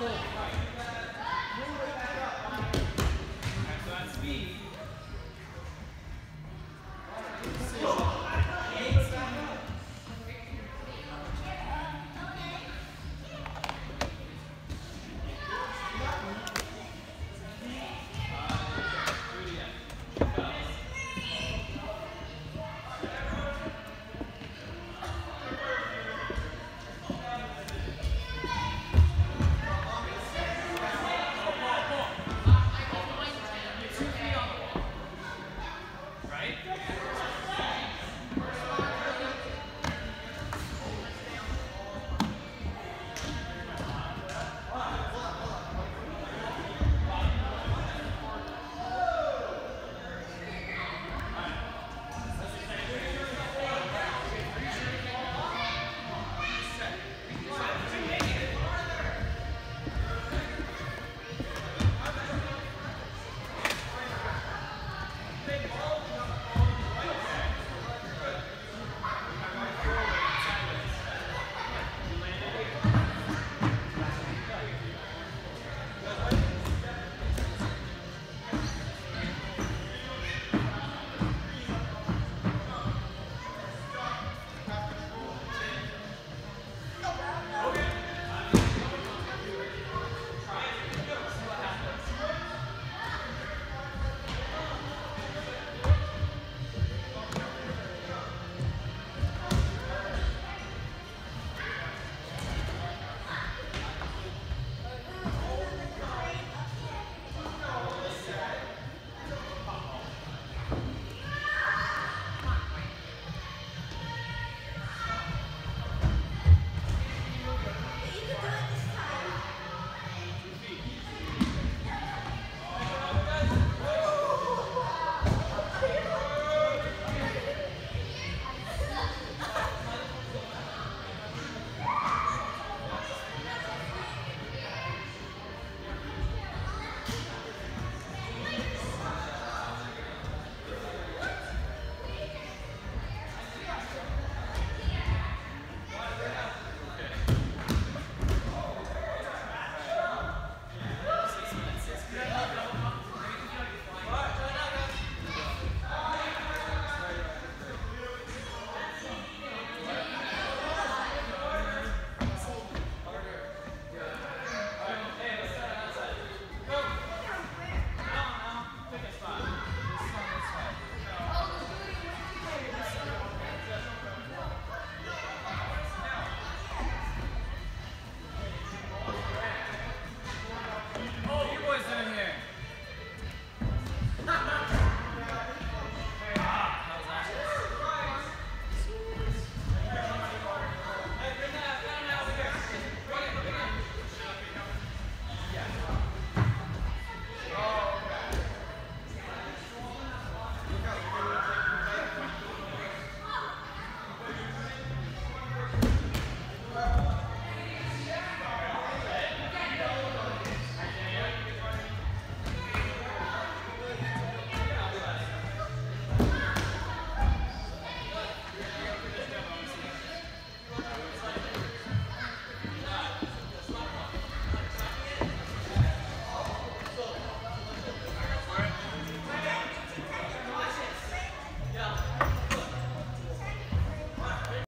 good.